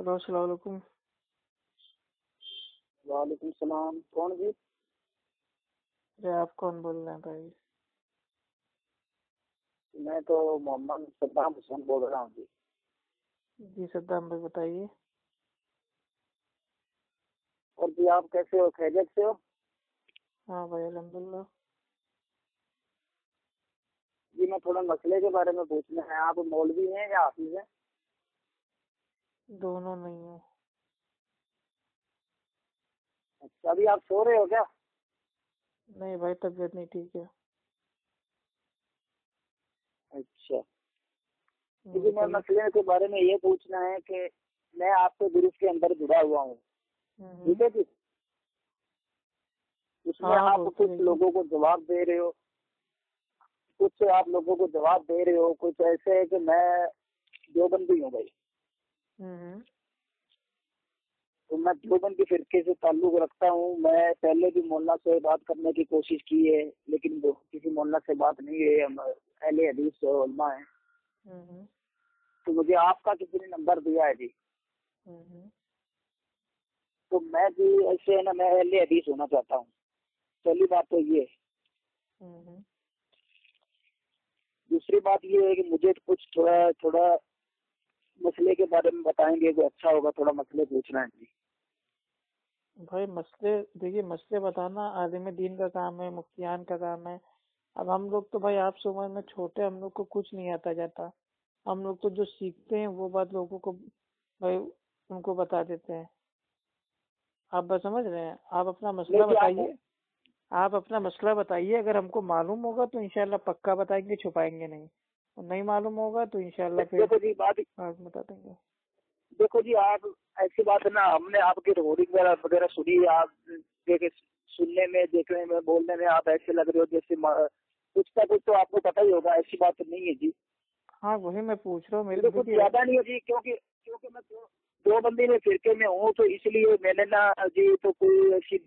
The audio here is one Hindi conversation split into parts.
हेलो सलामकुम वालेकुम सलाम। कौन जी? अरे आप कौन बोल रहे हैं भाई? मैं तो मोहम्मद सद्दाम हुसैन बोल रहा हूँ जी। जी सद्दाम भाई बताइए। और जी आप कैसे हो? खैरियत से हो? हाँ भाई अलहमदुल्ला जी मैं थोड़ा मसले के बारे में पूछना है। आप मौलवी हैं या हाफिज हैं? दोनों नहीं है। अच्छा अभी आप सो रहे हो क्या? नहीं भाई तबीयत नहीं ठीक है। अच्छा। हम्म, क्योंकि मैं मसले के बारे में ये पूछना है कि मैं आपके ग्रुप के अंदर जुड़ा हुआ हूँ। हम्म, ठीक है जी? उसमें हाँ, आप कुछ। लोगों को जवाब दे रहे हो। कुछ आप लोगों को जवाब दे रहे हो। कुछ ऐसे है कि मैं जो बंदी हूँ भाई। तो मैं देवबंदी फिरके से ताल्लुक रखता हूँ। मैं पहले भी मोहल्ला से बात करने की कोशिश की है लेकिन वो किसी मोहल्ला से बात नहीं है। हम अहले हदीस उलमा है। हम्म, तो मुझे आपका किसी ने नंबर दिया है जी? हम्म, तो मैं भी ऐसे है ना मैं अहले हदीस होना चाहता हूँ। पहली बात तो ये। हम्म, दूसरी बात ये है कि मुझे कुछ थोड़ा थोड़ा मसले के बारे में बताएँगे तो अच्छा होगा थोड़ा मसले पूछना है। जी भाई मसले देखिए मसले बताना आलिम दीन का काम है मुफ्तियान का काम है। अब हम लोग तो भाई आपसे उम्र में छोटे हम लोग को कुछ नहीं आता जाता। हम लोग तो जो सीखते हैं वो बात लोगों को भाई उनको बता देते हैं। आप बस समझ रहे हैं? आप अपना मसला बताइए। आप अपना मसला बताइए अगर हमको मालूम होगा तो इंशाल्लाह पक्का बताएँगे छुपाएँगे नहीं। और नहीं मालूम होगा तो इंशाल्लाह फिर देखो जी बात बता देंगे। देखो जी आप ऐसी बात है ना हमने आपकी रिकॉर्डिंग वगैरह वगैरह सुनी आप देखे सुनने में देखने में बोलने में आप ऐसे लग रहे हो जैसे कुछ का कुछ तो आपको पता ही होगा ऐसी बात नहीं है जी। हाँ वही मैं पूछ रहा हूँ मेरे मेरे कुछ ज़्यादा नहीं है जी क्योंकि क्योंकि मैं दो, दो बंदी में फिरके में हूँ तो इसलिए मैंने ना जी तो कोई ऐसी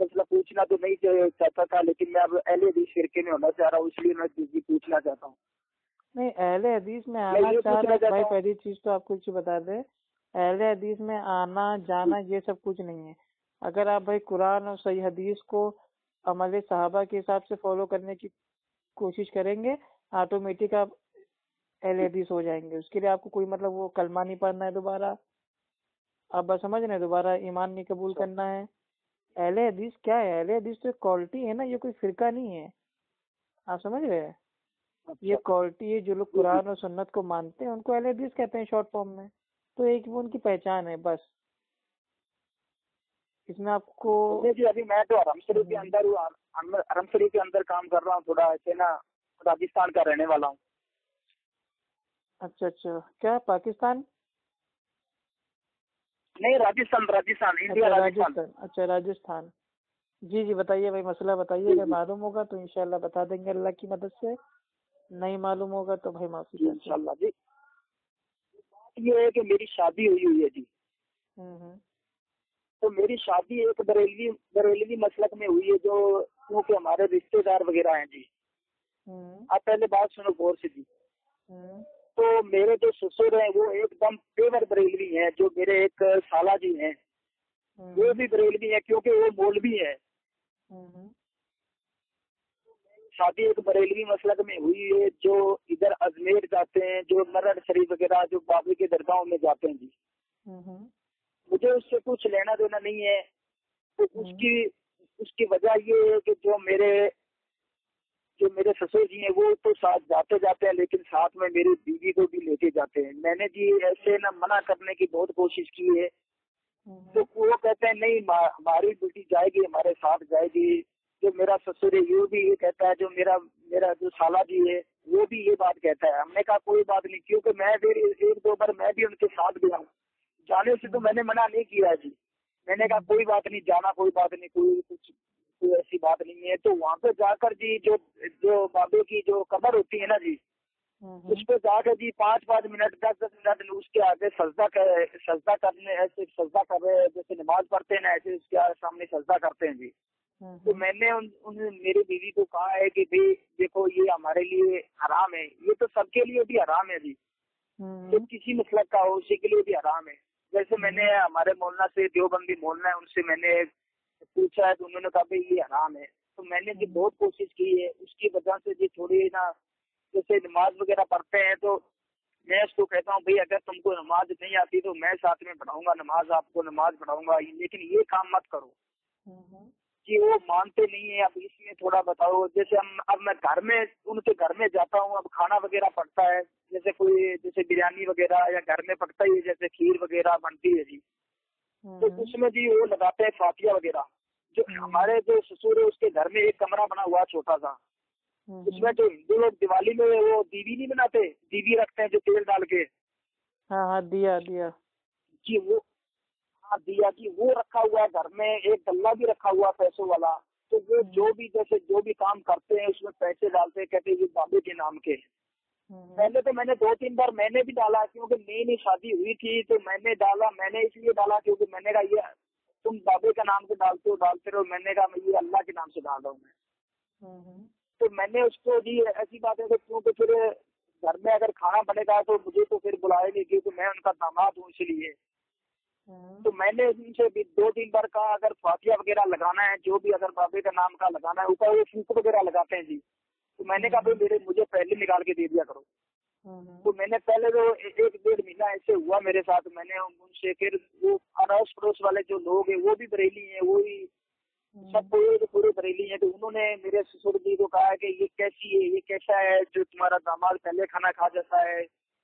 मतलब पूछना तो नहीं चाहता था लेकिन मैं अब हदीस फिरके में होना चाह रहा हूँ इसलिए मैं जी पूछना चाहता हूँ। नहीं अहले हदीस में आना चाह चाहता भाई पहली चीज़ तो आपको चीज़ बता दे। अहले हदीस में आना जाना ये सब कुछ नहीं है। अगर आप भाई कुरान और सही हदीस को अमल साहबा के हिसाब से फॉलो करने की कोशिश करेंगे ऑटोमेटिक आप अहले हदीस हो जाएँगे। उसके लिए आपको कोई मतलब वो कलमा नहीं पढ़ना है दोबारा। आप बस समझ रहे दोबारा ईमान नहीं कबूल अच्छा। करना है। अहले हदीस क्या है? अहले हदीस तो क्वालिटी है ना ये कोई फिरका नहीं है। आप समझ रहे हैं? ये क्वालिटी है जो लोग कुरान और सुन्नत को मानते हैं उनको हदीस कहते हैं शॉर्ट फॉर्म में। तो एक वो उनकी पहचान है बस। इसमें आपको जी अभी मैं तो हरम शरीफ के अंदर हूँ हरम के अंदर काम कर रहा हूँ थोड़ा ऐसे ना राजस्थान का रहने वाला हूँ। अच्छा अच्छा। क्या पाकिस्तान? नहीं राजस्थान राजस्थान इंडिया अच्छा राजस्थान। राजस्थान। अच्छा राजस्थान। जी जी बताइए भाई मसला बताइए अगर मालूम होगा तो इंशाल्लाह बता देंगे अल्लाह की मदद से। नहीं मालूम होगा तो भाई माफ़ी जी चाहते इंशाल्लाह जी। ये है कि मेरी शादी हुई हुई है जी। हम्म, हम्म, तो मेरी शादी एक बरेलवी बरेलवी मसलक में हुई है जो क्योंकि हमारे रिश्तेदार वगैरह हैं जी। हम्म, आप पहले बात सुनो गौर से जी। तो मेरे जो ससुर हैं वो एकदम पेवर बरेलवी हैं जो मेरे एक साला जी हैं वो भी बरेलवी हैं क्योंकि वो मौलवी हैं। शादी एक बरेलवी मसलक में हुई है जो इधर अजमेर जाते हैं जो मरड़ शरीफ वगैरह जो बाबी के दरगाहों में जाते हैं जी। हम्म, मुझे उससे कुछ लेना देना नहीं है। तो उसकी उसकी वजह ये है कि जो मेरे जो मेरे ससुर जी हैं वो तो साथ जाते जाते हैं लेकिन साथ में मेरी बीवी को भी लेके जाते हैं। मैंने जी ऐसे ना मना करने की बहुत कोशिश की है। तो हम्म, वो कहते हैं नहीं हमारी बेटी जाएगी हमारे साथ जाएगी। जो मेरा ससुर है ये भी ये कहता है जो मेरा मेरा जो साला जी है वो भी ये बात कहता है। हमने कहा कोई बात नहीं क्योंकि मैं फिर एक दो बार मैं भी उनके साथ गया हूँ। जाने से तो मैंने मना नहीं किया जी। मैंने कहा कोई बात नहीं जाना कोई बात नहीं कोई कुछ कोई ऐसी बात नहीं है। तो वहाँ पे जाकर जी जो जो बाबे की जो कमर होती है ना जी उस पर जाकर जी पाँच पाँच मिनट दस दस मिनट उसके आगे सजदा कर सजदा करने ऐसे सजदा कर रहे हैं जैसे नमाज़ पढ़ते हैं ना ऐसे उसके सामने सजदा करते हैं जी। तो हम्म, मैंने उन, उन मेरी बीवी को कहा है कि भाई देखो ये हमारे लिए हराम है। ये तो सबके लिए भी हराम है जी। जो हम्म, किसी मतलब का हो उसी के लिए भी हराम है। जैसे मैंने हमारे मोहल्ला से देवबंदी मोलना है उनसे मैंने पूछा है तो उन्होंने कहा भाई ये हराम है। तो मैंने जी बहुत कोशिश की है। उसकी वजह से जी थोड़ी ना जैसे नमाज़ वगैरह पढ़ते हैं तो मैं उसको कहता हूँ भाई अगर तुमको नमाज़ नहीं आती तो मैं साथ में पढ़ाऊँगा नमाज़ आपको नमाज़ पढ़ाऊँगा। लेकिन ये काम मत करो। कि वो मानते नहीं है अब इसमें थोड़ा बताओ। जैसे हम अब मैं घर में उनके घर में जाता हूँ अब खाना वगैरह पड़ता है। जैसे कोई जैसे बिरयानी वगैरह या घर में पड़ता ही है जैसे खीर वगैरह बनती है जी। तो उसमें जी वो लगाते हैं फातिया वगैरह। जो हमारे जो ससुर है उसके घर में एक कमरा बना हुआ छोटा सा। उसमें जो हिंदू लोग दिवाली में वो दीवी नहीं बनाते? दीवी रखते हैं जो तेल डाल के। हाँ हाँ दिया दिया। जी वो दिया जी वो रखा हुआ है घर में एक गल्ला भी रखा हुआ पैसों वाला तो वो जो भी जैसे जो भी काम करते हैं उसमें पैसे डालते हैं कहते हैं ये बाबे के नाम के। पहले तो मैंने दो तीन बार मैंने भी डाला क्योंकि नई नई शादी हुई थी तो मैंने डाला मैंने इसलिए डाला क्योंकि मैंने कहा ये तुम बाबे का नाम से डालते हो डालते रहो। मैंने कहा मैं ये अल्लाह के नाम से डाल रहा हूँ मैं। तो मैंने उसको जी ऐसी बात है क्योंकि फिर घर में अगर खाना बनेगा तो मुझे तो फिर बुलाएँगे क्योंकि मैं उनका दामाद हूँ इसलिए। तो मैंने उनसे भी दो तीन बार कहा अगर फातिया वगैरह लगाना है जो भी अगर बाबे का नाम का लगाना है ऊपर वो फूक वगैरह लगाते हैं जी। तो मैंने कहा भाई मेरे मुझे पहले निकाल के दे दिया करो। तो मैंने पहले तो एक डेढ़ महीना ऐसे हुआ मेरे साथ मैंने उनसे फिर वो अड़ोस पड़ोस वाले जो लोग हैं वो भी बरेली हैं वो भी सब पूरे पूरे बरेली हैं। तो उन्होंने मेरे ससुर जी को कहा कि ये कैसी है ये कैसा है जो तुम्हारा दामाद पहले खाना खा जाता है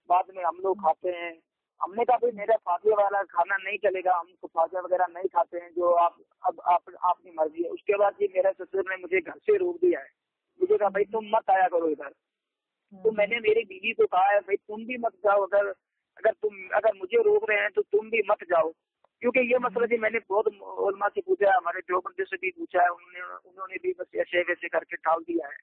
बाद में हम लोग खाते हैं। हमने कहा भाई मेरा फातिया वाला खाना नहीं चलेगा हम तो फातिया वगैरह नहीं खाते हैं जो आप अब आप अपनी मर्ज़ी है। उसके बाद जी मेरा ससुर ने मुझे घर से रोक दिया है। मुझे कहा भाई तुम मत आया करो इधर। तो मैंने मेरी बीवी को कहा है भाई तुम भी मत जाओ अगर अगर तुम अगर मुझे रोक रहे हैं तो तुम भी मत जाओ। क्योंकि ये मसला जी मैंने बहुत से पूछा है हमारे देवबंदी से भी पूछा है उन्होंने उन्होंने भी बस ऐसे वैसे करके टाल दिया है।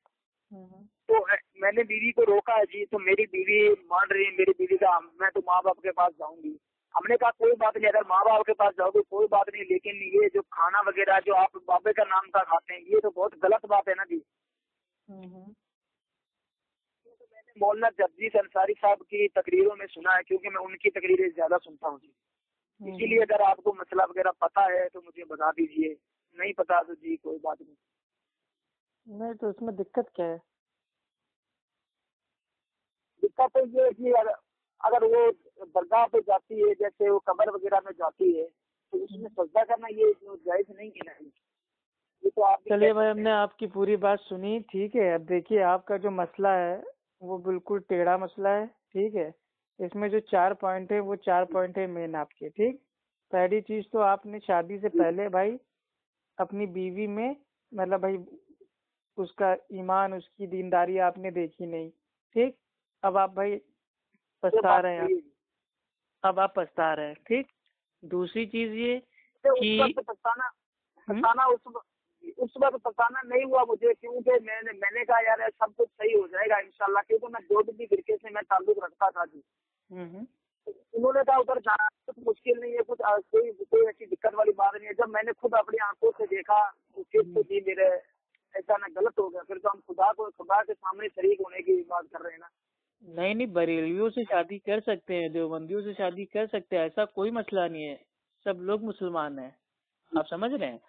तो मैंने बीवी को रोका है जी तो मेरी बीवी मान रही है मेरी बीवी का मैं तो माँ बाप के पास जाऊँगी। हमने कहा कोई बात नहीं अगर माँ बाप के पास जाओगे कोई बात नहीं लेकिन ये जो खाना वगैरह जो आप बाबे का नाम का खाते हैं ये तो बहुत गलत बात है ना जी। मौलाना जगदीश अंसारी साहब की तकरीरों में सुना है क्योंकि मैं उनकी तकरीरें ज़्यादा सुनता हूँ जी। इसीलिए अगर आपको मसला वगैरह पता है तो मुझे बता दीजिए। नहीं पता तो जी कोई बात नहीं। नहीं तो उसमें दिक्कत क्या है? दिक्कत तो ये है कि अगर अगर वो दरगाह पे जाती है जैसे वो कबर वगैरह में जाती है तो उसमें सजदा करना ये जायज़ नहीं है ये तो चलिए भाई हमने आपकी पूरी बात सुनी ठीक है। अब देखिए आपका जो मसला है वो बिल्कुल टेढ़ा मसला है ठीक है। इसमें जो चार पॉइंट है वो चार पॉइंट है मेन आपके ठीक। पहली चीज़ तो आपने शादी से पहले भाई अपनी बीवी में मतलब भाई उसका ईमान उसकी दीनदारी आपने देखी नहीं। ठीक? अब आप भाई पछता रहे हैं। अब आप पछता रहे हैं। ठीक? दूसरी चीज़ ये कि पछताना पछताना उस उस वक्त पछताना नहीं हुआ मुझे क्योंकि मैंने मैंने कहा यार सब कुछ सही हो जाएगा इंशाल्लाह। क्योंकि मैं जो भी फिरके से मैं ताल्लुक रखता था जी। उन्होंने कहा उधर जाना कुछ मुश्किल नहीं है कुछ कोई कोई ऐसी दिक्कत वाली बात नहीं है। जब मैंने खुद अपनी आँखों से देखा फिर तो जी मेरे ऐसा ना गलत हो गया फिर तो हम खुदा को खुदा के सामने शरीक होने की बात कर रहे हैं ना। नहीं नहीं बरेलियों से शादी कर सकते हैं देवबंदियों से शादी कर सकते हैं ऐसा कोई मसला नहीं है। सब लोग मुसलमान हैं। आप समझ रहे हैं?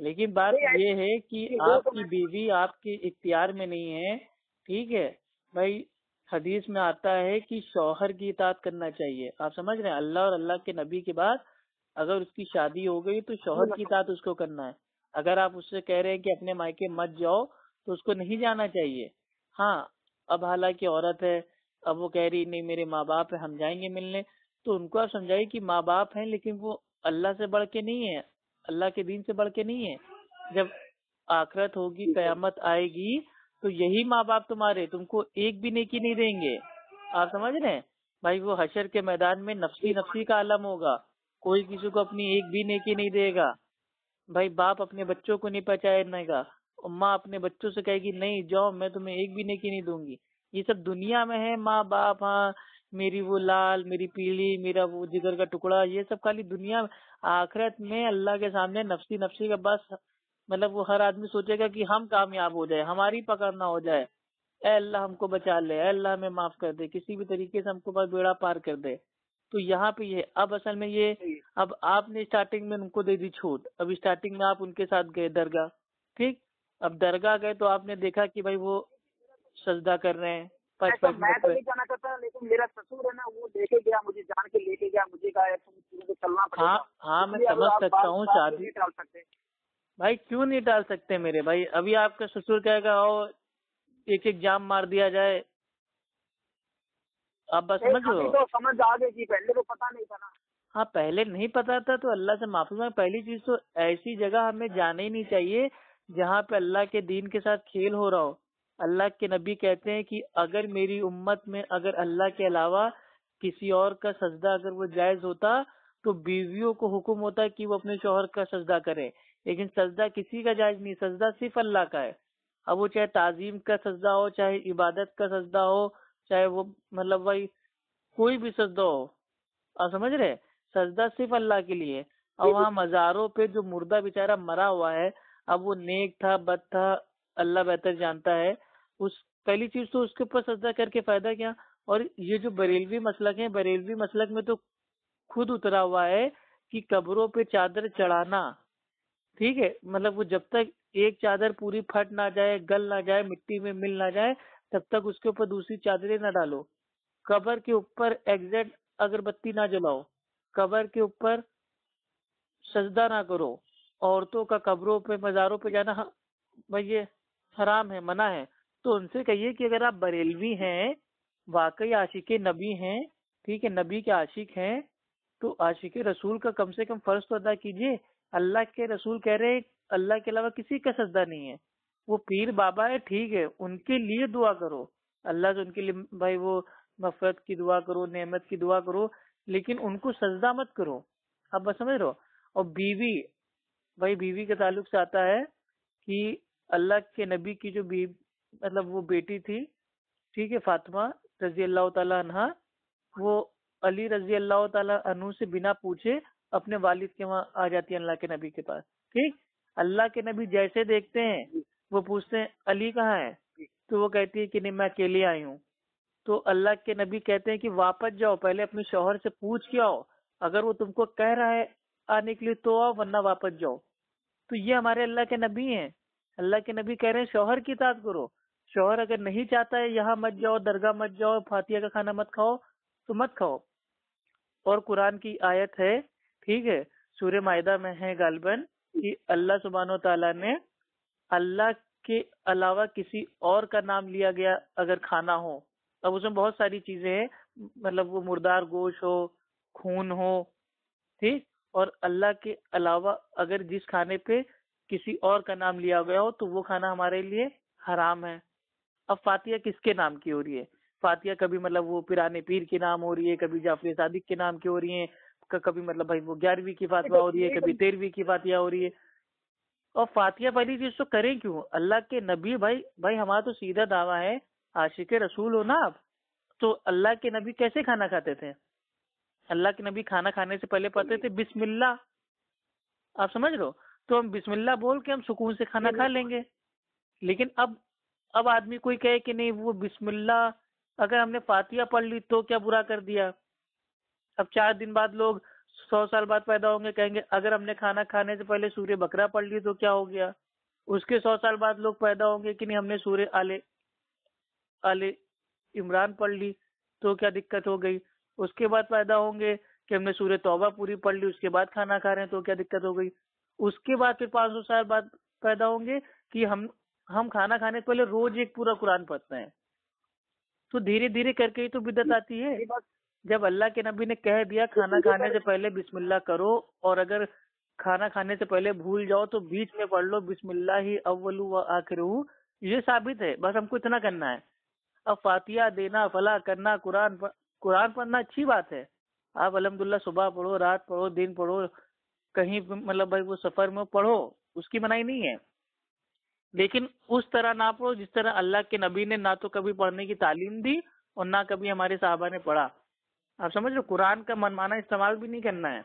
लेकिन बात ये है कि आपकी बीवी आपके इख्तियार में नहीं है ठीक है? भाई हदीस में आता है कि शौहर की इतात करना चाहिए। आप समझ रहे हैं? अल्लाह और अल्लाह के नबी के बाद अगर उसकी शादी हो गई तो शौहर की इतात उसको करना है। अगर आप उससे कह रहे हैं कि अपने मायके मत जाओ तो उसको नहीं जाना चाहिए। हाँ अब हालाँकि औरत है अब वो कह रही नहीं मेरे माँ बाप है हम जाएँगे मिलने। तो उनको आप समझाइए कि माँ बाप हैं लेकिन वो अल्लाह से बढ़ के नहीं है अल्लाह के दीन से बढ़ के नहीं है। जब आखरत होगी कयामत आएगी तो यही माँ बाप तुम्हारे तुमको एक भी नेकी नहीं देंगे। आप समझ रहे हैं? भाई वो हशर के मैदान में नफसी नफसी का आलम होगा। कोई किसी को अपनी एक भी नेकी नहीं देगा। भाई बाप अपने बच्चों को नहीं पहचानेगा। और माँ अपने बच्चों से कहेगी, नहीं, जाओ, मैं तुम्हें एक भी नेकी नहीं दूँगी। ये सब दुनिया में है, माँ बाप हाँ मेरी वो लाल, मेरी पीली, मेरा वो जिगर का टुकड़ा, ये सब खाली दुनिया आखिरत में अल्लाह के सामने नफसी नफसी का बस मतलब वो हर आदमी सोचेगा कि हम कामयाब हो जाए, हमारी पकड़ ना हो जाए। अल्लाह हमको बचा ले अल्लाह हमें माफ़ कर दे, किसी भी तरीके से हमको बस बेड़ा पार कर दे। तो यहाँ पे ये अब असल में ये अब आपने स्टार्टिंग में उनको दे दी छूट अब स्टार्टिंग में आप उनके साथ गए दरगाह ठीक? अब दरगाह गए तो आपने देखा कि भाई वो सजदा कर रहे हैं पाँच पाँच मैं तो नहीं जाना चाहता लेकिन मेरा ससुर है ना वो लेके गया मुझे जान के लेके गया मुझे कहा तुम तुमको चलना पड़ेगा। हाँ हाँ मैं समझ सकता हूँ शादी टाल सकते। भाई क्यों नहीं डाल सकते मेरे? भाई अभी आपका ससुर कहेगा ओ एक एक जाम मार दिया जाए आप बस समझ हो? तो समझ आ गई पहले तो पता नहीं था ना। हाँ पहले नहीं पता था तो अल्लाह से माफ़ी मांग। पहली चीज़ तो ऐसी जगह हमें जाना ही नहीं चाहिए जहाँ पे अल्लाह के दीन के साथ खेल हो रहा हो। अल्लाह के नबी कहते हैं कि अगर मेरी उम्मत में अगर अल्लाह के अलावा किसी और का सजदा अगर वो जायज़ होता तो बीवियों को हुक्म होता कि वो अपने शोहर का सजदा करें। लेकिन सजदा किसी का जायज़ नहीं सजदा सिर्फ़ अल्लाह का है। अब वो चाहे ताजीम का सजदा हो चाहे इबादत का सजदा हो चाहे वो मतलब भाई कोई भी सजदा हो। आप समझ रहे सजदा सिर्फ़ अल्लाह के लिए और वहाँ मजारों पे जो मुर्दा बेचारा मरा हुआ है अब वो नेक था बद था अल्लाह बेहतर जानता है। उस पहली चीज़ तो उसके ऊपर सजदा करके फ़ायदा क्या? और ये जो बरेलवी मसलक है बरेलवी मसलक में तो खुद उतरा हुआ है कि कब्रों पे चादर चढ़ाना। ठीक है? मतलब वो जब तक एक चादर पूरी फट ना जाए गल ना जाए मिट्टी में मिल ना जाए तब तक उसके ऊपर दूसरी चादरें ना डालो। कबर के ऊपर एग्जैक्ट अगरबत्ती ना जलाओ। कबर के ऊपर सजदा ना करो। औरतों का कब्रों पे, मजारों पे जाना भाई ये हराम है, मना है। तो उनसे कहिए कि अगर आप बरेलवी हैं, वाकई आशिक नबी हैं, ठीक है, नबी के आशिक हैं तो आशिक रसूल का कम से कम फ़र्ज़ तो अदा कीजिए। अल्लाह के रसूल कह रहे हैं, अल्लाह के अलावा किसी का सजदा नहीं है। वो पीर बाबा है, ठीक है, उनके लिए दुआ करो। अल्लाह से उनके लिए, भाई, वो नफरत की दुआ करो, नेमत की दुआ करो, लेकिन उनको सजदा मत करो। आप बस समझ रहे और बीवी, भाई, बीवी के ताल्लुक से आता है कि अल्लाह के नबी की जो बी मतलब वो बेटी थी, ठीक है, फातिमा रज़ी अल्लाह अन्हा, वो अली रज़ी अल्लाह अनु से बिना पूछे अपने वालिद के वहाँ आ जाती है अल्लाह के नबी के पास। ठीक? अल्लाह के नबी जैसे देखते हैं वो पूछते हैं अली कहाँ है? तो वो कहती है कि नहीं मैं अकेले आई हूँ। तो अल्लाह के नबी कहते हैं कि वापस जाओ पहले अपने शोहर से पूछ के आओ। अगर वो तुमको कह रहा है आने के लिए तो आओ वरना वापस जाओ। तो ये हमारे अल्लाह के नबी हैं। अल्लाह के नबी कह रहे हैं शोहर की इताअत करो। शोहर अगर नहीं चाहता है यहाँ मत जाओ दरगाह मत जाओ फातिया का खाना मत खाओ तो मत खाओ। और कुरान की आयत है ठीक है सूर्य मायदा में है गालबन कि अल्लाह सुबहान तला ने अल्लाह के अलावा किसी और का नाम लिया गया अगर खाना हो अब उसमें बहुत सारी चीज़ें हैं मतलब वो मुर्दार गोश हो खून हो ठीक? और अल्लाह के अलावा अगर जिस खाने पे किसी और का नाम लिया गया हो तो वो खाना हमारे लिए हराम है। अब फातिया किसके नाम की हो रही है? फातिया कभी मतलब वो पिराने पीर के नाम हो रही है कभी जाफरी सादिक के नाम की हो रही है कभी मतलब भाई वो ग्यारहवीं की फातिमा हो रही है कभी तेरहवीं की फातिया हो रही है। और फातिया पहली चीज़ तो करें क्यों? अल्लाह के नबी भाई भाई हमारा तो सीधा दावा है आशिक रसूल हो ना आप तो अल्लाह के नबी कैसे खाना खाते थे? अल्लाह के नबी खाना खाने से पहले पढ़ते थे बिस्मिल्ला आप समझ लो तो हम बिस्मिल्लाह बोल के हम सुकून से खाना खा लेंगे। लेकिन अब अब आदमी कोई कहे कि नहीं वो बिस्मिल्लाह अगर हमने फातिया पढ़ ली तो क्या बुरा कर दिया? अब चार दिन बाद लोग सौ साल बाद पैदा होंगे, कहेंगे, अगर हमने खाना खाने से पहले सूर्य बकरा पढ़ ली तो क्या हो गया? उसके सौ साल बाद लोग पैदा होंगे कि नहीं, हमने सूर्य आले आले इमरान पढ़ ली तो क्या दिक्कत हो गई? उसके बाद पैदा होंगे कि हमने सूर्य तौबा पूरी पढ़ ली, उसके बाद खाना खा रहे हैं तो क्या दिक्कत हो गई? उसके बाद फिर पाँच सौ साल बाद पैदा होंगे कि हम हम खाना खाने से पहले रोज एक पूरा कुरान पढ़ते हैं। तो धीरे धीरे करके ही तो बिदत आती है। जब अल्लाह के नबी ने कह दिया खाना खाने से पहले बिस्मिल्लाह करो और अगर खाना खाने से पहले भूल जाओ तो बीच में पढ़ लो बिस्मिल्लाह ही अव्वलु व ये साबित है बस हमको इतना करना है। अब फातिया देना फला करना कुरान कुरान पढ़ना अच्छी बात है। आप अलहमदुल्ला सुबह पढ़ो रात पढ़ो दिन पढ़ो कहीं मतलब भाई वो सफ़र में पढ़ो उसकी मनाही नहीं है। लेकिन उस तरह ना पढ़ो जिस तरह अल्लाह के नबी ने ना तो कभी पढ़ने की तालीम दी और ना कभी हमारे साहबा ने पढ़ा। आप समझ रहे हो कुरान का मनमाना इस्तेमाल भी नहीं करना है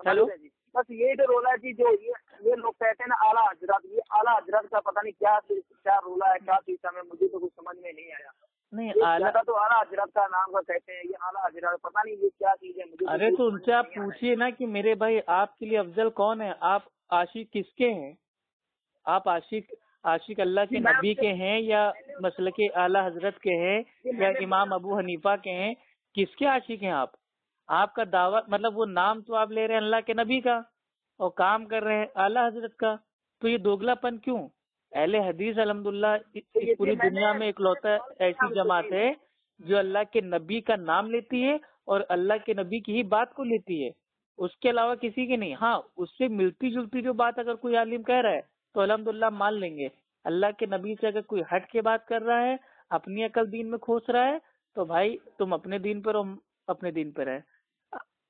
हेलो? जी। बस यही तो रोला कि जो ये ये लोग कहते हैं ना आला हज़रत ये आला हज़रत का पता नहीं क्या क्या रोला है क्या चीज़ है मुझे तो कुछ समझ में नहीं आया नहीं आला तो आला हज़रत का नाम का कहते हैं ये आला हज़रत पता नहीं ये क्या चीज़ है मुझे अरे तो उनसे आप। पूछिए ना कि मेरे भाई आपके लिए अफजल कौन है आप आशिक किसके हैं आप आशिक आशिक अल्लाह के नबी के हैं या मसल के आला हज़रत के हैं या इमाम अबू हनीफा के हैं? किसके आशिक हैं आप? आपका दावा मतलब वो नाम तो आप ले रहे हैं अल्लाह के नबी का और काम कर रहे हैं आला हज़रत का। तो ये दोगलापन क्यों? अहले हदीस अलहमदुल्ला इस तो पूरी दुनिया में इकलौता ऐसी जमात है जो अल्लाह के नबी का नाम लेती है और अल्लाह के नबी की ही बात को लेती है। उसके अलावा किसी की नहीं। हाँ उससे मिलती जुलती जो बात अगर कोई आलिम कह रहा है तो अलहमदुल्ला मान लेंगे। अल्लाह के नबी से अगर कोई हट के बात कर रहा है अपनी अकल दीन में खोस रहा है तो भाई तुम अपने दीन पर हम अपने दीन पर है।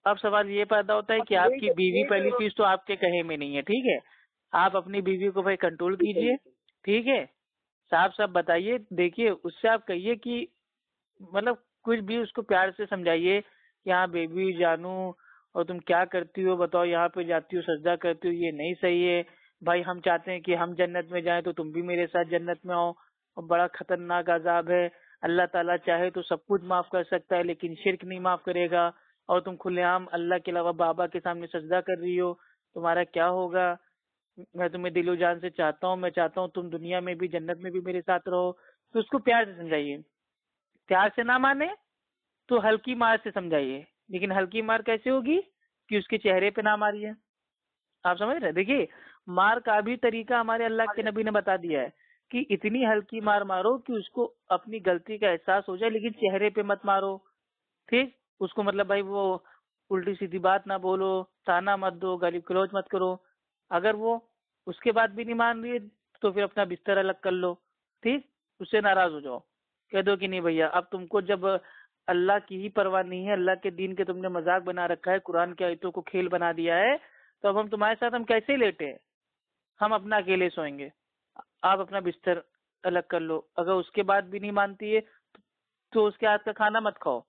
अब सवाल ये पैदा होता है कि आपकी बीवी पहली तो- चीज़ तो आपके कहे में नहीं है ठीक है? आप अपनी बीवी को भाई कंट्रोल कीजिए ठीक है? साफ़ साफ़ बताइए देखिए उससे आप कहिए कि मतलब कुछ भी उसको प्यार से समझाइए कि हाँ बेबी जानू और तुम क्या करती हो बताओ यहाँ पे जाती हो सजदा करती हो ये नहीं सही है। भाई हम चाहते हैं कि हम जन्नत में जाएँ तो तुम भी मेरे साथ जन्नत में आओ। और बड़ा खतरनाक अजाब है। अल्लाह ताला चाहे तो सब कुछ माफ़ कर सकता है, लेकिन शिरक नहीं माफ़ करेगा। और तुम खुलेआम अल्लाह के अलावा बाबा के सामने सजदा कर रही हो। तुम्हारा क्या होगा? मैं तुम्हें दिलो जान से चाहता हूँ, मैं चाहता हूँ तुम दुनिया में भी, जन्नत में भी मेरे साथ रहो। तो उसको प्यार से समझाइए। प्यार से ना माने तो हल्की मार से समझाइए। लेकिन हल्की मार कैसे होगी कि उसके चेहरे पे ना मारिए? आप समझ रहे? देखिए मार का भी तरीका हमारे अल्लाह के नबी ने बता दिया है कि इतनी हल्की मार मारो कि उसको अपनी गलती का एहसास हो जाए लेकिन चेहरे पे मत मारो। ठीक? उसको मतलब भाई वो उल्टी सीधी बात ना बोलो ताना मत दो गाली क्लोज मत करो। अगर वो उसके बाद भी नहीं मान रही है तो फिर अपना बिस्तर अलग कर लो। ठीक? उससे नाराज़ हो जाओ। कह दो कि नहीं भैया अब तुमको जब अल्लाह की ही परवाह नहीं है अल्लाह के दिन के तुमने मज़ाक बना रखा है कुरान के आयतों को खेल बना दिया है तो अब हम तुम्हारे साथ हम कैसे लेटे? हैं हम अपना अकेले सोएँगे। आप अपना बिस्तर अलग कर लो। अगर उसके बाद भी नहीं मानती है तो उसके हाथ का खाना मत खाओ।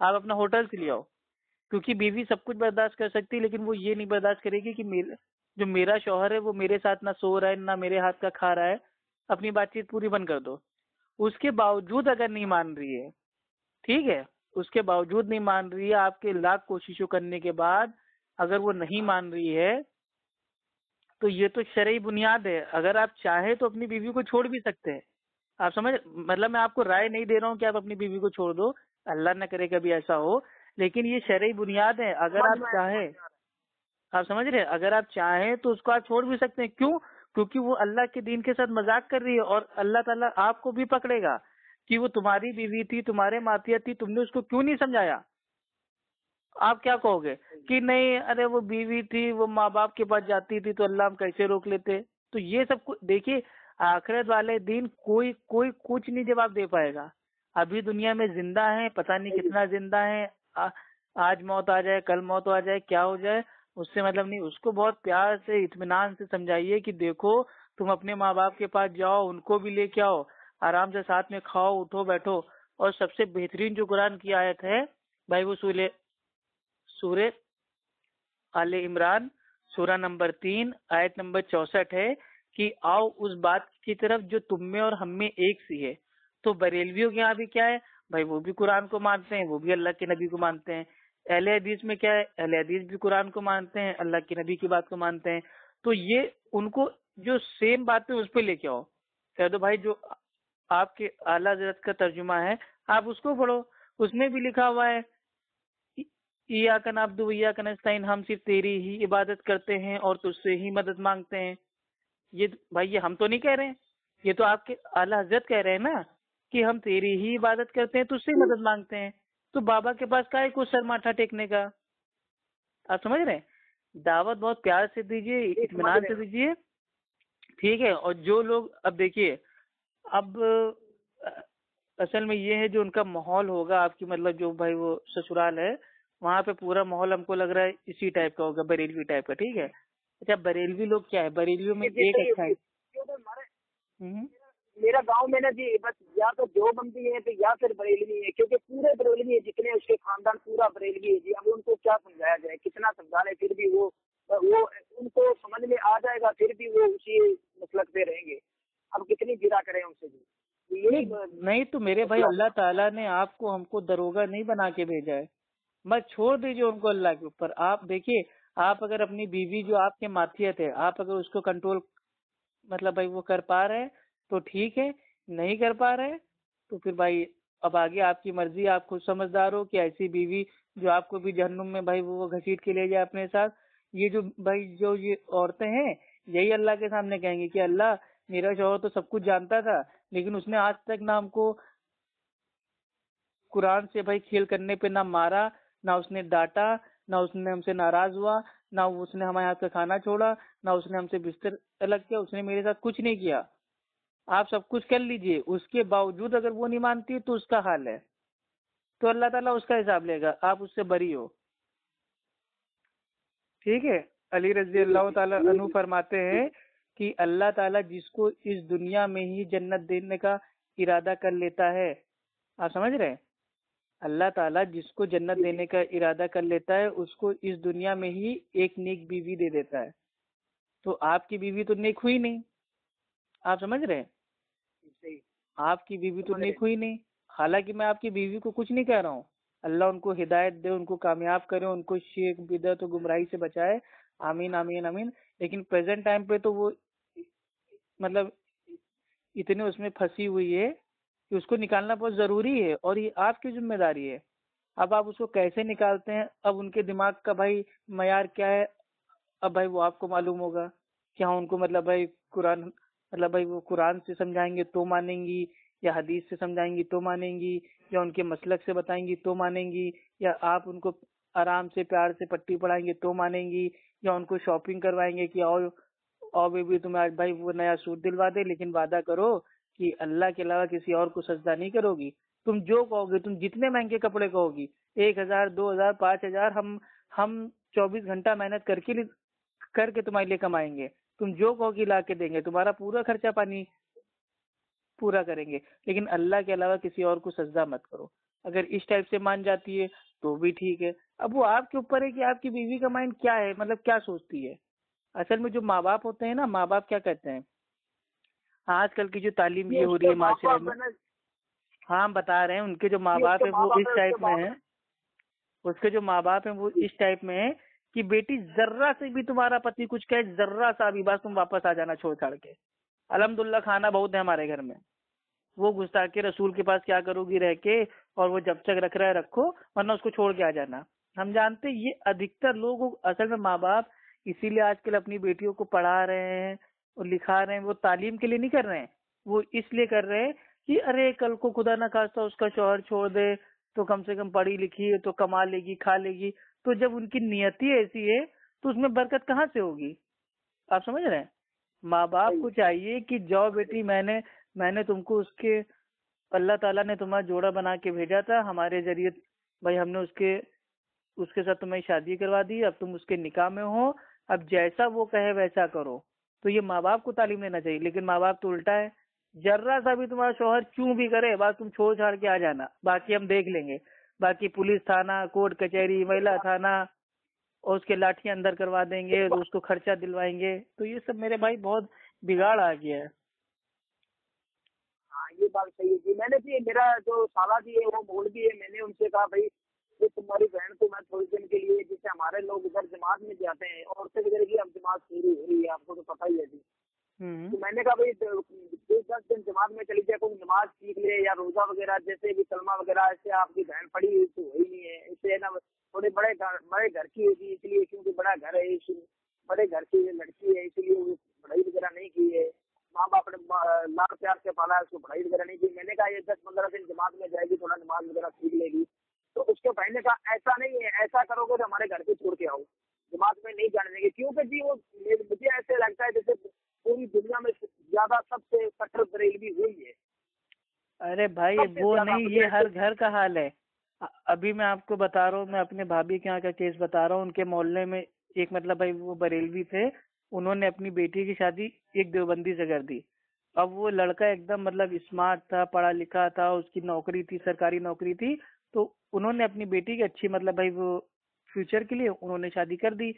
आप अपना होटल से ले आओ। क्योंकि बीवी सब कुछ बर्दाश्त कर सकती है, लेकिन वो ये नहीं बर्दाश्त करेगी कि मेरे, जो मेरा शौहर है, वो मेरे साथ ना सो रहा है, ना मेरे हाथ का खा रहा है। अपनी बातचीत पूरी बंद कर दो। उसके बावजूद अगर नहीं मान रही है, ठीक है? उसके बावजूद नहीं मान रही है आपके लाख कोशिशों करने के बाद, अगर वो नहीं मान रही है तो ये तो शरई बुनियाद है। अगर आप चाहे तो अपनी बीवी को छोड़ भी सकते हैं। आप समझ मतलब मैं आपको राय नहीं दे रहा हूँ कि आप अपनी बीवी को छोड़ दो। अल्लाह न करे कभी ऐसा हो लेकिन ये शरई बुनियाद है। अगर आप चाहें आप समझ रहे हैं? अगर आप चाहें तो उसको आप छोड़ भी सकते हैं। क्यों? क्योंकि वो अल्लाह के दीन के साथ मज़ाक कर रही है और अल्लाह ताला आपको भी पकड़ेगा कि वो तुम्हारी बीवी थी तुम्हारे मातिया थी तुमने उसको क्यों नहीं समझाया? आप क्या कहोगे? कि नहीं अरे वो बीवी थी वो माँ बाप के पास जाती थी तो अल्लाह हम कैसे रोक लेते? तो ये सब देखिए आखिरत वाले दिन कोई कोई कुछ नहीं जवाब दे पाएगा। अभी दुनिया में ज़िंदा है पता नहीं कितना ज़िंदा है आ, आज मौत आ जाए कल मौत आ जाए क्या हो जाए उससे मतलब नहीं उसको बहुत प्यार से इतमान से समझाइए कि देखो तुम अपने माँ बाप के पास जाओ उनको भी लेके आओ आराम से साथ में खाओ उठो बैठो। और सबसे बेहतरीन जो कुरान की आयत है भाई वो सूर्य, आले इमरान, सूरा नंबर तीन, आयत नंबर चौसठ है कि आओ उस बात की तरफ़ जो तुम में और हम में एक सी है। तो बरेलवियों के यहाँ भी क्या है? भाई वो भी कुरान को मानते हैं, वो भी अल्लाह के नबी को मानते हैं। अहले हदीस में क्या है? अहले हदीस भी कुरान को मानते हैं, अल्लाह के नबी की बात को मानते हैं। तो ये उनको जो सेम बात है उस पर लेके आओ। कह दो भाई, जो आपके आला हज़रत का तर्जुमा है, आप उसको पढ़ो। उसमें भी लिखा हुआ है ईया का नाब्दु ईया का नस्ताइन हम सिर्फ़ तेरी ही इबादत करते हैं और तुझसे ही मदद मांगते हैं। ये भाई ये हम तो नहीं कह रहे हैं। ये तो आपके आला हज़रत कह रहे हैं ना कि हम तेरी ही इबादत करते हैं तुझसे ही मदद मांगते हैं। तो बाबा के पास का है कुछ सर माथा टेकने का? आप समझ रहे हैं? दावत बहुत प्यार से दीजिए इतमान से दीजिए। ठीक है और जो लोग अब देखिए अब असल में ये है जो उनका माहौल होगा आपकी मतलब जो भाई वो ससुराल है वहाँ पे पूरा माहौल हमको लग रहा है इसी टाइप का होगा बरेलवी टाइप का ठीक है? अच्छा बरेलवी लोग क्या है? बरेलवियों में एक अच्छा है। हम्म। मेरा गाँव में ना जी बस या तो जो बंदी है तो या फिर बरेलवी है क्योंकि पूरे बरेलवी है जितने उसके खानदान पूरा बरेलवी है जी। अब उनको क्या समझाया जाए? कितना समझा ले फिर भी वो वो उनको समझ में आ जाएगा फिर भी वो उसी मसलक पे रहेंगे। अब कितनी जिरा करें उनसे जी? नहीं नहीं तो मेरे भाई अल्लाह ताला ने आपको हमको दरोगा नहीं बना के भेजा है। मत छोड़ दीजिए उनको अल्लाह के ऊपर। आप देखिए, आप अगर अपनी बीवी जो आपके माथियत है, आप अगर उसको कंट्रोल मतलब भाई वो कर पा रहे हैं तो ठीक है, नहीं कर पा रहे तो फिर भाई अब आगे आपकी मर्ज़ी, आप खुद समझदार हो कि ऐसी बीवी जो आपको भी जहन्नुम में भाई वो घसीट के ले जाए अपने साथ। ये जो भाई, जो ये औरतें हैं, यही अल्लाह के सामने कहेंगे कि अल्लाह, मेरा शोहर तो सब कुछ जानता था, लेकिन उसने आज तक ना हमको कुरान से भाई खेल करने पे ना मारा ना उसने डांटा, ना उसने हमसे नाराज़ हुआ, ना उसने हमारे हाथ का खाना छोड़ा, ना उसने हमसे बिस्तर अलग किया, उसने मेरे साथ कुछ नहीं किया। आप सब कुछ कर लीजिए, उसके बावजूद अगर वो नहीं मानती तो उसका हाल है। तो अल्लाह ताला उसका हिसाब लेगा, आप उससे बरी हो। ठीक है? अली रज़ी अल्लाह अनु फरमाते हैं कि अल्लाह ताला जिसको इस दुनिया में ही जन्नत देने का इरादा कर लेता है। आप समझ रहे हैं? अल्लाह ताला जिसको जन्नत देने का इरादा कर लेता है उसको इस दुनिया में ही एक नेक बीवी दे देता है। तो आपकी बीवी तो नेक हुई नहीं। आप समझ रहे हैं? आपकी बीवी तो नेक हुई नहीं। हालाँकि मैं आपकी बीवी को कुछ नहीं कह रहा हूँ। अल्लाह उनको हिदायत दे उनको कामयाब करे उनको शेख बिदत गुमराही से बचाए। आमीन आमीन आमीन। लेकिन प्रेजेंट टाइम पे तो वो मतलब इतने उसमें फंसी हुई है कि उसको निकालना बहुत ज़रूरी है और ये आपकी ज़िम्मेदारी है। अब आप उसको कैसे निकालते हैं? अब उनके दिमाग का भाई मैार क्या है? अब भाई वो आपको मालूम होगा कि हाँ उनको मतलब भाई कुरान मतलब भाई वो कुरान से समझाएँगे तो मानेंगी, या हदीस से समझाएँगी तो मानेंगी, या उनके मसलक से बताएँगी तो मानेंगी, या आप उनको आराम से, प्यार से पट्टी पढ़ाएँगे तो मानेंगी, या उनको शॉपिंग करवाएँगे कि आओ और भी तुम्हें आज भाई वो नया सूट दिलवा दे, लेकिन वादा करो कि अल्लाह के अलावा किसी और को सजदा नहीं करोगी। तुम जो कहोगे, तुम जितने महँगे कपड़े कहोगी, एक हज़ार, दो हज़ार, पाँच हज़ार, हम हम चौबीस घंटा मेहनत करके करके तुम्हारे लिए कमाएँगे। तुम जो कहोगी ला के देंगे, तुम्हारा पूरा खर्चा पानी पूरा करेंगे। लेकिन अल्लाह के अलावा किसी और को सजदा मत करो। अगर इस टाइप से मान जाती है तो भी ठीक है। अब वो आपके ऊपर है कि आपकी बीवी का माइंड क्या है? मतलब क्या सोचती है? असल में जो माँ बाप होते हैं ना, माँ बाप क्या कहते हैं? आजकल की जो तालीम ये हो रही है माशरे में। हाँ हम बता रहे हैं उनके जो माँ बाप है वो इस टाइप में है। उसके जो माँ बाप है वो इस टाइप में है कि बेटी जर्रा से भी तुम्हारा पति कुछ कहे जर्रा सा भी बस तुम वापस आ जाना छोड़ छाड़ के। अलहमदुल्ला खाना बहुत है हमारे घर में। वो गुस्सा के रसूल के पास क्या करोगी रह के और वो जब तक रख रहा है रखो वरना उसको छोड़ के आ जाना। हम जानते ये अधिकतर लोग असल में माँ बाप इसीलिए आजकल अपनी बेटियों को पढ़ा रहे हैं और लिखा रहे हैं वो तालीम के लिए नहीं कर रहे हैं। वो इसलिए कर रहे हैं कि अरे कल को खुदा ना खास्ता उसका शोहर छोड़ दे तो कम से कम पढ़ी लिखी है तो कमा लेगी खा लेगी। तो जब उनकी नियति ऐसी है तो उसमें बरकत कहाँ से होगी? आप समझ रहे हैं? माँ बाप को चाहिए कि जाओ बेटी मैंने मैंने तुमको उसके अल्लाह ताला ने तुम्हारा जोड़ा बना के भेजा था हमारे ज़रिए भाई हमने उसके उसके साथ तुम्हें शादी करवा दी अब तुम उसके निकाह में हो अब जैसा वो कहे वैसा करो। तो ये माँ बाप को तालीम लेना चाहिए। लेकिन माँ बाप तो उल्टा है। जर्रा सा भी तुम्हारा शोहर क्यों भी करे बस तुम छोड़ छाड़ के आ जाना। बाकी हम देख लेंगे। बाकी पुलिस थाना कोर्ट कचहरी महिला थाना और उसके लाठी अंदर करवा देंगे तो उसको खर्चा दिलवाएँगे। तो ये सब मेरे भाई बहुत बिगाड़ आ गया है। हाँ ये बात सही है जी। मैंने भी मेरा जो साला जी है वो मोड़ भी है। मैंने उनसे कहा भाई ये तुम्हारी बहन को मैं थोड़े दिन के लिए जैसे हमारे लोग इधर जमात में जाते हैं और औरतें वगैरह की अब जमात शुरू हो रही है आपको तो पता ही है जी हम्म। तो मैंने कहा भाई दो दस दिन जमात में चली जाए कोई नमाज़ सीख ले या रोजा वगैरह जैसे भी कलमा वगैरह ऐसे आपकी बहन पड़ी हुई तो ही नहीं है। इससे ना थोड़े बड़े बड़े घर की होगी इसलिए क्योंकि बड़ा घर है इसलिए बड़े घर की लड़की है इसलिए वो पढ़ाई वगैरह नहीं की है। माँ बाप ने लाल प्यार से पाला है उसको पढ़ाई वगैरह नहीं की। मैंने कहा ये दस पंद्रह दिन जमात में जाएगी थोड़ा नमाज़ वगैरह सीख लेगी। तो उसके भाई ने कहा ऐसा नहीं है ऐसा करोगे तो हमारे घर पे छोड़ के आओ। जमात में नहीं जाने देंगे। क्योंकि जी वो मुझे ऐसे लगता है जैसे पूरी दुनिया में ज़्यादा सबसे कट्टर बरेलवी हुई है। अरे भाई वो नहीं ये हर घर का हाल है। अभी मैं आपको बता रहा हूँ मैं अपने भाभी के यहाँ का केस बता रहा हूँ। उनके मोहल्ले में एक मतलब भाई वो बरेलवी थे। उन्होंने अपनी बेटी की शादी एक देवबंदी से कर दी। अब वो लड़का एकदम मतलब स्मार्ट था पढ़ा लिखा था उसकी नौकरी थी सरकारी नौकरी थी। तो उन्होंने अपनी बेटी की अच्छी मतलब भाई वो फ्यूचर के लिए उन्होंने शादी कर दी।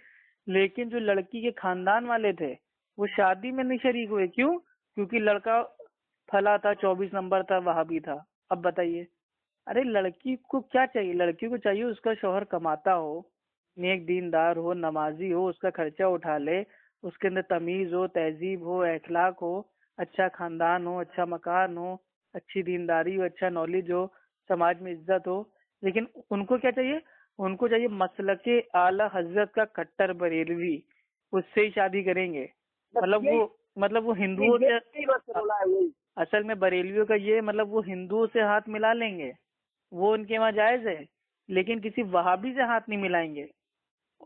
लेकिन जो लड़की के खानदान वाले थे, वो शादी में नहीं शरीक हुए। क्यों? क्योंकि लड़का फला था, चौबीस नंबर था वहाँ भी था। अब बताइए। अरे लड़की को क्या चाहिए? लड़की को चाहिए उसका शोहर कमाता हो, नेक दीनदार हो, नमाजी हो, उसका खर्चा उठा ले, उसके अंदर तमीज हो, तहजीब हो, अखलाक हो अच्छा खानदान हो अच्छा मकान हो, अच्छी दीनदारी हो अच्छा नॉलेज हो। समाज में इज़्ज़त हो। लेकिन उनको क्या चाहिए? उनको चाहिए मसल के आला हज़रत का कट्टर बरेलवी उससे ही शादी करेंगे। मतलब वो मतलब वो हिंदुओं से असल में बरेलवियों का ये मतलब वो हिंदुओं से हाथ मिला लेंगे। वो उनके वहाँ जायज़ है लेकिन किसी वहाबी से हाथ नहीं मिलाएँगे।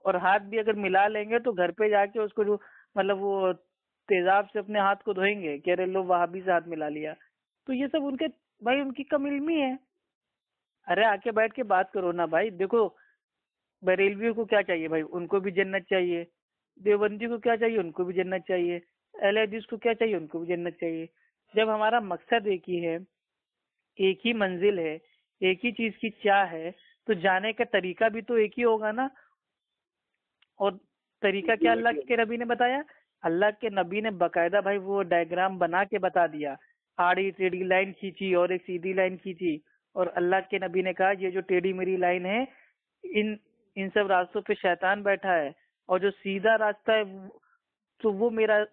और हाथ भी अगर मिला लेंगे तो घर पे जाके उसको जो मतलब वो तेजाब से अपने हाथ को धोएँगे कह रहे लो वहाबी से हाथ मिला लिया। तो ये सब उनके भाई उनकी कम इलमी है। अरे आके बैठ के बात करो ना भाई। देखो, बरेलवियों को क्या चाहिए भाई? उनको भी जन्नत चाहिए। देवबंदी को क्या चाहिए? उनको भी जन्नत चाहिए। अहल हदीस को क्या चाहिए? उनको भी जन्नत चाहिए। जब हमारा मकसद एक ही है, एक ही मंजिल है, एक ही चीज़ की चाह है तो जाने का तरीका भी तो एक ही होगा ना। और तरीका क्या अल्लाह के नबी ने बताया? अल्लाह के नबी ने बकायदा भाई वो डायग्राम बना के बता दिया। आड़ी टेढ़ी लाइन खींची और एक सीधी लाइन खींची। और अल्लाह के नबी ने कहा, ये जो टेढ़ी मेरी लाइन है, इन इन सब रास्तों पे शैतान बैठा है और जो सीधा रास्ता है तो वो मेरा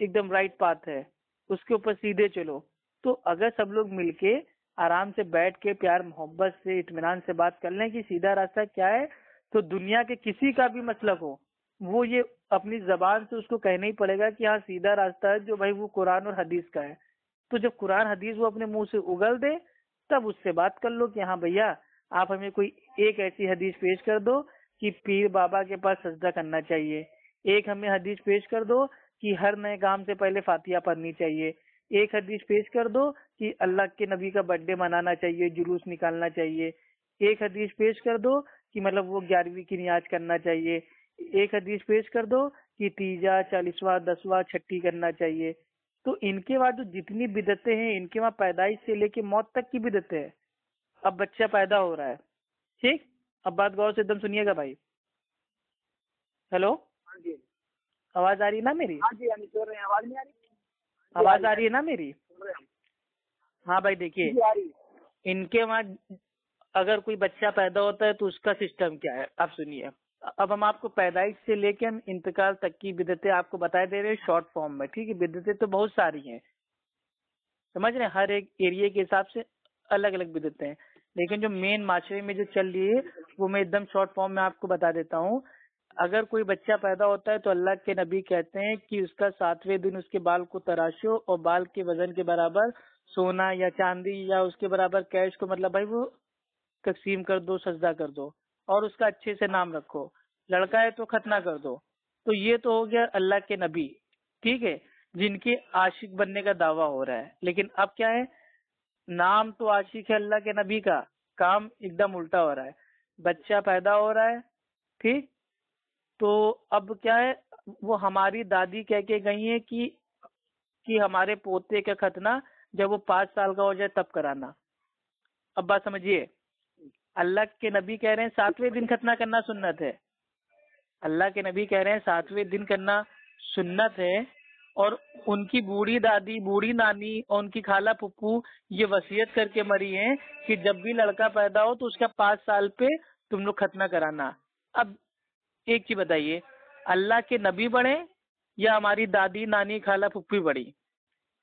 एकदम राइट पाथ है। उसके ऊपर सीधे चलो। तो अगर सब लोग मिलके आराम से बैठ के प्यार, मोहब्बत से इतमान से बात कर लें कि सीधा रास्ता क्या है तो दुनिया के किसी का भी मतलब हो, वो ये अपनी जबान से उसको कहना ही पड़ेगा कि हाँ सीधा रास्ता है जो भाई वो कुरान और हदीस का है। तो जब कुरान, हदीस वो अपने मुँह से उगल दे तब उससे बात कर लो कि हाँ भैया, आप हमें कोई एक ऐसी हदीस पेश कर दो कि पीर बाबा के पास सजदा करना चाहिए। एक हमें हदीस पेश कर दो कि हर नए काम से पहले फातिया पढ़नी चाहिए। एक हदीस पेश कर दो कि अल्लाह के नबी का बर्थडे मनाना चाहिए, जुलूस निकालना चाहिए। एक हदीस पेश कर दो कि मतलब वो ग्यारहवीं की नियाज करना चाहिए। एक हदीस पेश कर दो कि तीजा, चालीसवा, दसवा, छठी करना चाहिए। तो इनके बाद जो जितनी बिदतें हैं इनके वहाँ पैदाइश से लेके मौत तक की बिदतें हैं। अब बच्चा पैदा हो रहा है। ठीक? अब बात गौर से एकदम सुनिएगा भाई। हेलो? हाँ जी। आवाज़ आ रही है ना मेरी? हाँ जी हम सुन रहे हैं। आवाज़ नहीं आ रही? आवाज़ आ रही है ना मेरी? रहे हैं। हाँ भाई देखिए। है। इनके वहाँ अगर कोई बच्चा पैदा होता है तो उसका सिस्टम क्या है? आप सुनिए। अब हम आपको पैदाइश से लेके हम इंतकाल तक की बिदतें आपको बताए दे रहे हैं शॉर्ट फॉर्म में, ठीक है? बिदतें तो बहुत सारी हैं। समझ रहे हैं? हर एक एरिया के हिसाब से अलग अलग बिदतें हैं। लेकिन जो मेन माशरे में जो चल रही है, वो मैं एकदम शॉर्ट फॉर्म में आपको बता देता हूँ। अगर कोई बच्चा पैदा होता है तो अल्लाह के नबी कहते हैं कि उसका सातवें दिन उसके बाल को तराशो और बाल के वज़न के बराबर सोना या चांदी या उसके बराबर कैश को मतलब भाई वो तकसीम कर दो, सजदा कर दो। और उसका अच्छे से नाम रखो। लड़का है तो खतना कर दो। तो ये तो हो गया अल्लाह के नबी, ठीक है, जिनके आशिक बनने का दावा हो रहा है। लेकिन अब क्या है? नाम तो आशिक है अल्लाह के नबी का। काम एकदम उल्टा हो रहा है। बच्चा पैदा हो रहा है, ठीक? तो अब क्या है? वो हमारी दादी कह के गई है कि कि हमारे पोते का खतना जब वो पाँच साल का हो जाए तब कराना। अब बात समझिए। अल्लाह के नबी कह रहे हैं, सातवें दिन खतना करना सुन्नत है। अल्लाह के नबी कह रहे हैं, सातवें दिन करना सुन्नत है। और उनकी बूढ़ी दादी, बूढ़ी नानी और उनकी खाला पुप्पू ये वसीयत करके मरी हैं कि जब भी लड़का पैदा हो तो उसका पाँच साल पे तुम लोग खतना कराना। अब एक चीज़ बताइए, अल्लाह के नबी बढ़े या हमारी दादी, नानी, खाला पुप्पी बड़ी?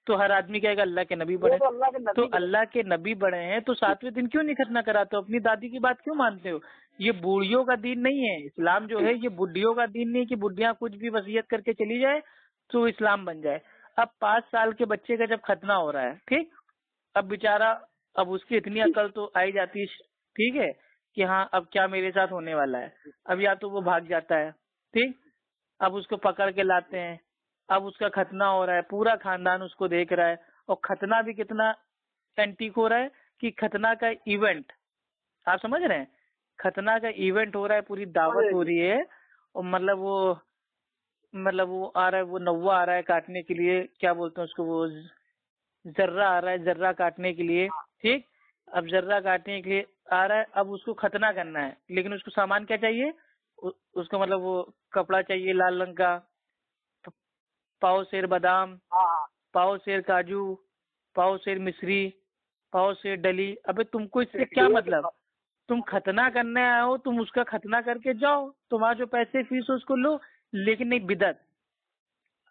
तो हर आदमी कहेगा अल्लाह के नबी बड़े तो अल्लाह के नबी तो अल्लाह के नबी बड़े हैं तो सातवें दिन क्यों नहीं खतना कराते हो? अपनी दादी की बात क्यों मानते हो? ये बूढ़ियों का दिन नहीं है। इस्लाम जो है ये बुढ़ियों का दिन नहीं कि बुढ़िया कुछ भी वसीयत करके चली जाए तो इस्लाम बन जाए। अब पाँच साल के बच्चे का जब खतना हो रहा है ठीक? अब बेचारा अब उसकी इतनी अकल तो आई जाती है ठीक है? कि हाँ अब क्या मेरे साथ होने वाला है? अब या तो वो भाग जाता है ठीक? अब उसको पकड़ के लाते हैं। अब उसका खतना हो रहा है, पूरा खानदान उसको देख रहा है और खतना भी कितना एंटीक हो रहा है कि खतना का इवेंट आप समझ रहे हैं? खतना का इवेंट हो रहा है, पूरी दावत हो रही है और मतलब वो मतलब वो आ रहा है, वो नौवा आ रहा है काटने के लिए, क्या बोलते हैं उसको, वो जर्रा आ रहा है, जर्रा काटने के लिए, ठीक? अब जर्रा काटने के लिए आ रहा है, अब उसको खतना करना है, लेकिन उसको सामान क्या चाहिए? उसको मतलब वो कपड़ा चाहिए, लाल रंग का पाव शेर बादाम हाँ हाँ। पाव शेर काजू पाव शेर मिश्री पाव शेर डली। अबे तुमको इससे क्या मतलब? तुम खतना करने आए हो तुम उसका खतना करके जाओ तुम्हारा जो पैसे फ़ीस हो उसको लो लेकिन नहीं बिदत।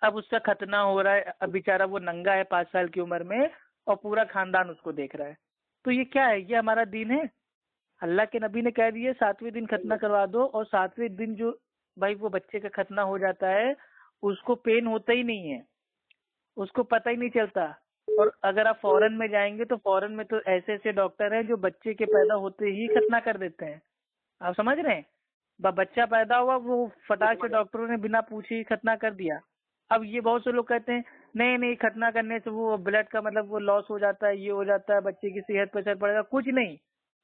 अब उसका खतना हो रहा है अब बेचारा वो नंगा है पाँच साल की उम्र में और पूरा खानदान उसको देख रहा है। तो ये क्या है? ये हमारा दिन है। अल्लाह के नबी ने कह दिया सातवें दिन खतना करवा दो और सातवें दिन जो भाई वो बच्चे का खतना हो जाता है उसको पेन होता ही नहीं है। उसको पता ही नहीं चलता। और अगर आप फॉरेन में जाएँगे तो फॉरेन में तो ऐसे ऐसे डॉक्टर हैं जो बच्चे के पैदा होते ही खतना कर देते हैं। आप समझ रहे हैं? बच्चा पैदा हुआ, वो फटाक से डॉक्टरों ने बिना पूछे ही खतना कर दिया। अब ये बहुत से लोग कहते हैं, नहीं नहीं, खतना करने से वो ब्लड का मतलब वो लॉस हो जाता है, ये हो जाता है, बच्चे की सेहत पर असर पड़ेगा। कुछ नहीं।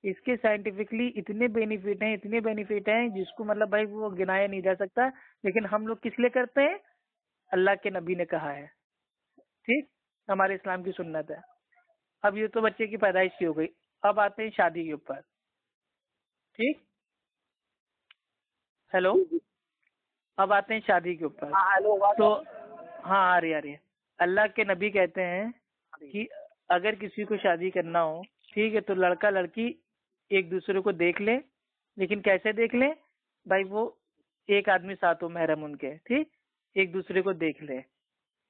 इसके साइंटिफिकली इतने बेनिफिट हैं, इतने बेनिफिट हैं जिसको मतलब भाई वो गिनाया नहीं जा सकता। लेकिन हम लोग किस लिए करते हैं? अल्लाह के नबी ने कहा है। ठीक? हमारे इस्लाम की सुन्नत है। अब ये तो बच्चे की पैदाइश की हो गई। अब आते हैं शादी के ऊपर। ठीक? हेलो? अब आते हैं शादी के ऊपर। हाँ, तो हाँ। आ रही आ रही है। अल्लाह के नबी कहते हैं कि अगर किसी को शादी करना हो ठीक है तो लड़का लड़की एक दूसरे को देख ले लेकिन कैसे देख ले? भाई वो एक आदमी साथ हो महरम उनके ठीक? एक दूसरे को देख ले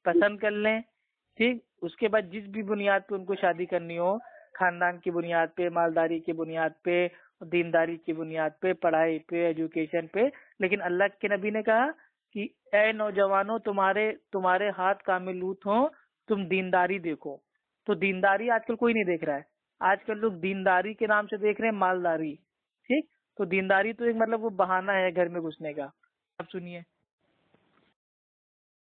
पसंद कर लें ठीक? उसके बाद जिस भी बुनियाद पे उनको शादी करनी हो खानदान की बुनियाद पे मालदारी की बुनियाद पे दीनदारी की बुनियाद पे पढ़ाई पे एजुकेशन पे लेकिन अल्लाह के नबी ने कहा कि ए नौजवानों तुम्हारे तुम्हारे हाथ कामिलूत हो तुम दीनदारी देखो। तो दीनदारी आजकल कोई नहीं देख रहा है। आजकल लोग दीनदारी के नाम से देख रहे हैं मालदारी ठीक? तो दीनदारी तो एक मतलब वो बहाना है घर में घुसने का। आप सुनिए।